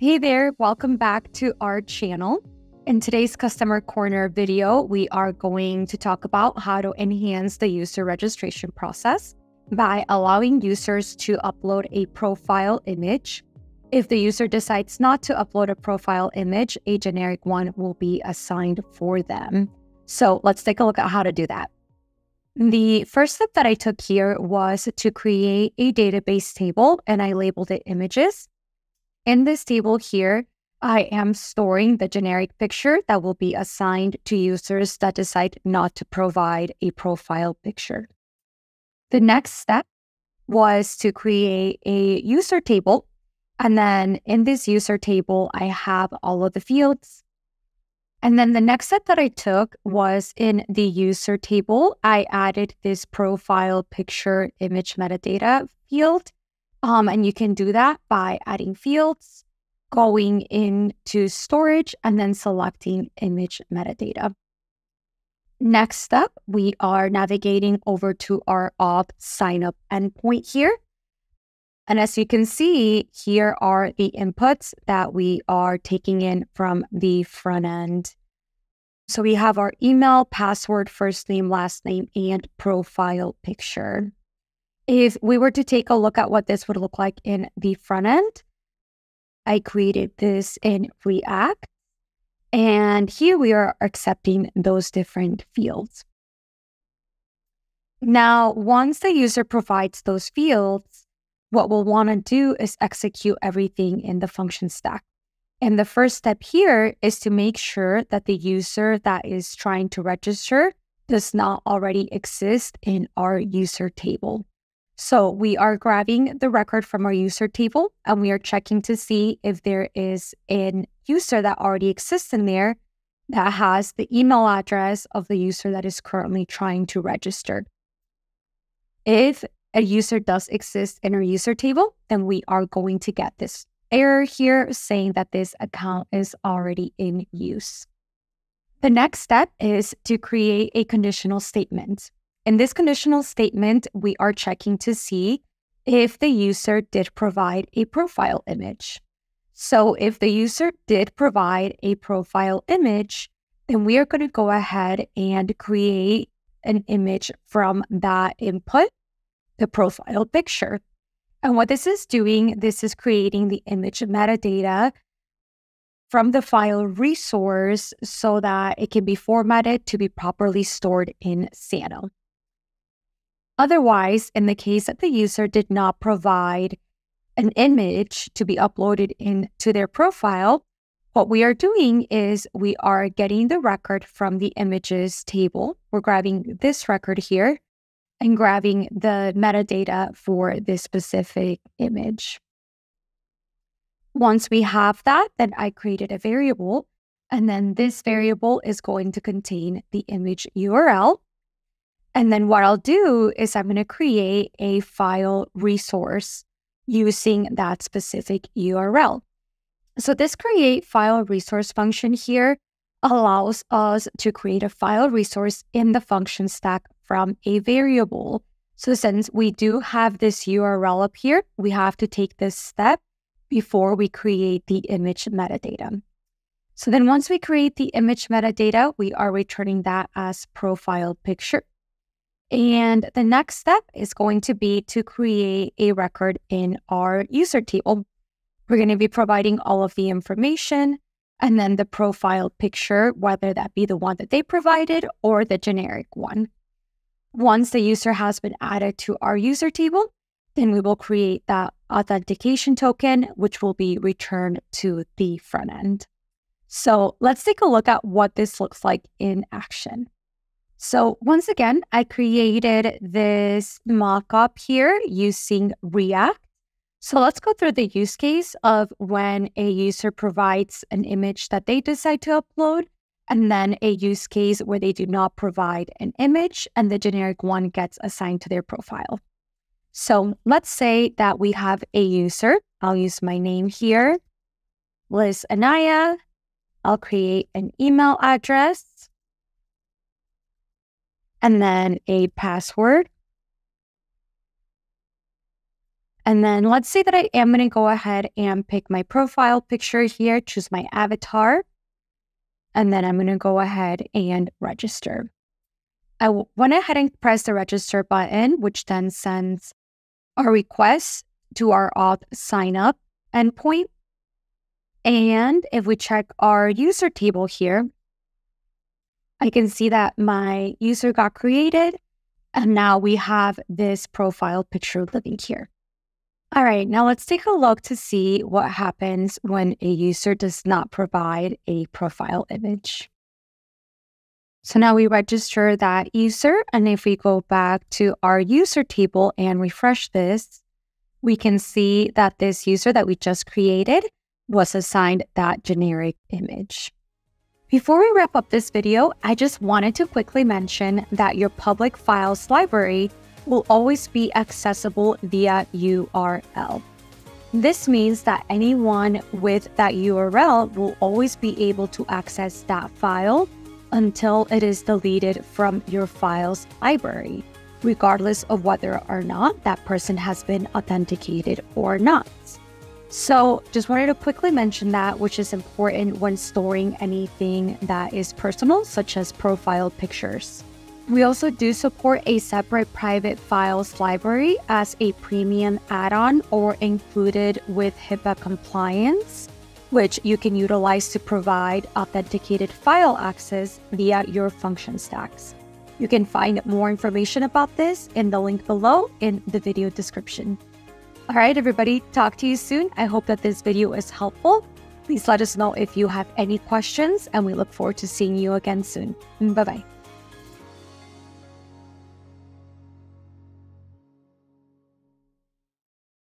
Hey there, welcome back to our channel. In today's Customer Corner video, we are going to talk about how to enhance the user registration process by allowing users to upload a profile image. If the user decides not to upload a profile image, a generic one will be assigned for them. So let's take a look at how to do that. The first step that I took here was to create a database table and I labeled it images. In this table here, I am storing the generic picture that will be assigned to users that decide not to provide a profile picture. The next step was to create a user table. And then in this user table, I have all of the fields. And then the next step that I took was in the user table, I added this profile picture image metadata field um, and you can do that by adding fields, going into storage, and then selecting image metadata. Next up, we are navigating over to our auth signup endpoint here. And as you can see, here are the inputs that we are taking in from the front end. So we have our email, password, first name, last name, and profile picture. If we were to take a look at what this would look like in the front end, I created this in React. And here we are accepting those different fields. Now, once the user provides those fields, what we'll want to do is execute everything in the function stack. And the first step here is to make sure that the user that is trying to register does not already exist in our user table. So we are grabbing the record from our user table and we are checking to see if there is an user that already exists in there that has the email address of the user that is currently trying to register. If a user does exist in our user table, then we are going to get this error here saying that this account is already in use. The next step is to create a conditional statement. In this conditional statement, we are checking to see if the user did provide a profile image. So if the user did provide a profile image, then we are going to go ahead and create an image from that input, the profile picture. And what this is doing, this is creating the image metadata from the file resource so that it can be formatted to be properly stored in Xano. Otherwise, in the case that the user did not provide an image to be uploaded into their profile, what we are doing is we are getting the record from the images table. We're grabbing this record here and grabbing the metadata for this specific image. Once we have that, then I created a variable, and then this variable is going to contain the image URL and then what I'll do is I'm going to create a file resource using that specific URL. So this create file resource function here allows us to create a file resource in the function stack from a variable. So since we do have this URL up here, we have to take this step before we create the image metadata. So then once we create the image metadata, we are returning that as profile picture. And the next step is going to be to create a record in our user table. We're going to be providing all of the information and then the profile picture, whether that be the one that they provided or the generic one. Once the user has been added to our user table, then we will create that authentication token, which will be returned to the front end. So let's take a look at what this looks like in action. So once again, I created this mockup here using React. So let's go through the use case of when a user provides an image that they decide to upload, and then a use case where they do not provide an image and the generic one gets assigned to their profile. So let's say that we have a user. I'll use my name here, Liz Anaya. I'll create an email address and then a password. And then let's say that I am going to go ahead and pick my profile picture here, choose my avatar, and then I'm going to go ahead and register. I went ahead and pressed the register button, which then sends a request to our auth sign up endpoint. And if we check our user table here, I can see that my user got created and now we have this profile picture living here. All right, now let's take a look to see what happens when a user does not provide a profile image. So now we register that user. And if we go back to our user table and refresh this, we can see that this user that we just created was assigned that generic image. Before we wrap up this video, I just wanted to quickly mention that your public files library will always be accessible via URL. This means that anyone with that URL will always be able to access that file until it is deleted from your files library, regardless of whether or not that person has been authenticated or not. So, just wanted to quickly mention that, which is important when storing anything that is personal, such as profile pictures. We also do support a separate private files library as a premium add on or included with HIPAA compliance, which you can utilize to provide authenticated file access via your function stacks. You can find more information about this in the link below in the video description. All right, everybody, talk to you soon. I hope that this video is helpful. Please let us know if you have any questions, and we look forward to seeing you again soon. Bye bye.